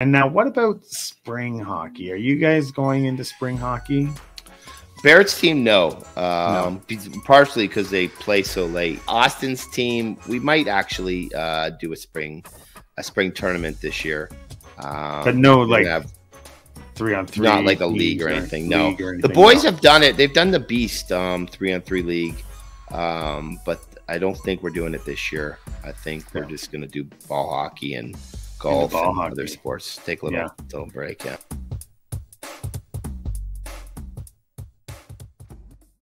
And now, what about spring hockey? Are you guys going into spring hockey? Barrett's team, no. Um, no. Partially because they play so late. Austin's team, we might actually uh, do a spring, a spring tournament this year. Um, but no, like have, three on three, not like a league or anything. no, or anything, the boys no. have done it. They've done the beast um, three on three league, um, but I don't think we're doing it this year. I think we're just going to do ball hockey and golf and, other sports. Take a little, yeah. little break. Yeah.